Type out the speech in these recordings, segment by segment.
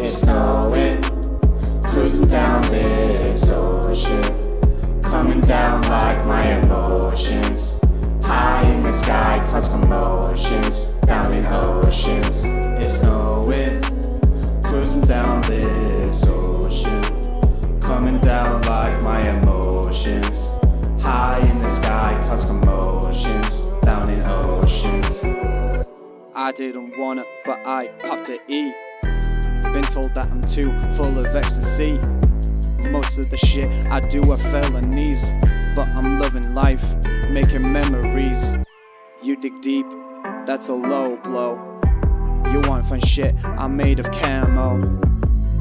It's snowing, cruising down this ocean, coming down like my emotions. High in the sky, cause commotions, down in oceans. It's snowing, cruising down this ocean, coming down like my emotions. High in the sky, cause commotions, down in oceans. I didn't wanna, but I popped a E. Been told that I'm too full of ecstasy. Most of the shit I do are felonies, but I'm loving life, making memories. You dig deep, that's a low blow. You want fun shit, I'm made of camo.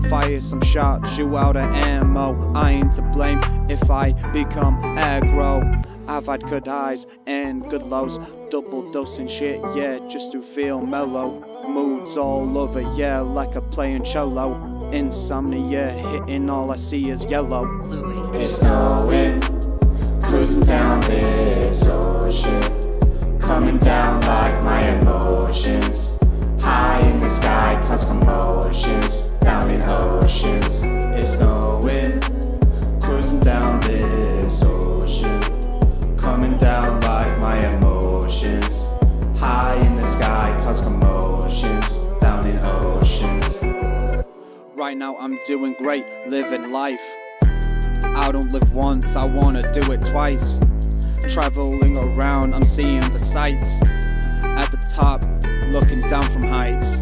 Fire some shots, shoot out of ammo. I ain't to blame if I become aggro. I've had good highs and good lows, double dosing shit, yeah, just to feel mellow. Moods all over, yeah, like a playing cello. Insomnia hitting, all I see is yellow. It's snowing, cruising down this ocean. Coming down like my emotions. High in the sky, cause commotions. Down in oceans, it's snowing, cruising down this ocean. Coming down like my emotions. High in the sky, cause commotions. Down in oceans. Right now I'm doing great, living life. I don't live once, I wanna do it twice. Traveling around, I'm seeing the sights. At the top, looking down from heights.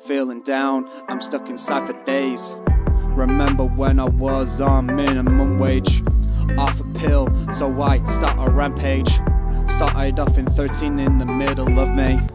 Feeling down, I'm stuck inside for days. Remember when I was on minimum wage? Off a pill, so I start a rampage. Started off in 13 in the middle of May.